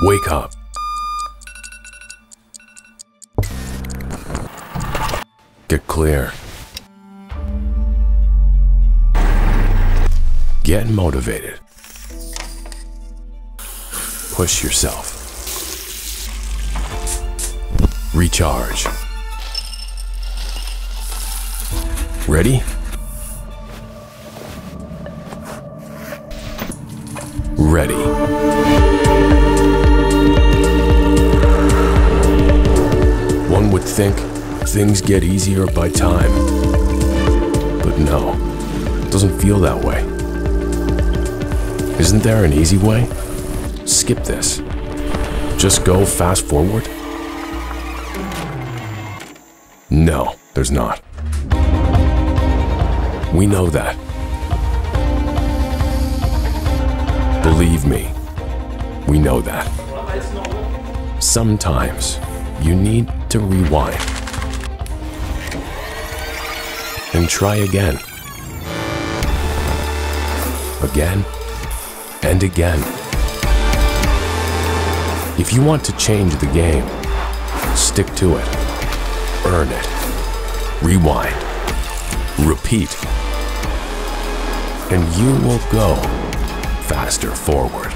Wake up. Get clear. Get motivated. Push yourself. Recharge. Ready? Ready. Think things get easier by time. But no, it doesn't feel that way. Isn't there an easy way? Skip this. Just go fast forward? No, there's not. We know that. Believe me, we know that. Sometimes you need to rewind and try again. Again and again. If you want to change the game, stick to it. Earn it. Rewind. Repeat. And you will go faster forward.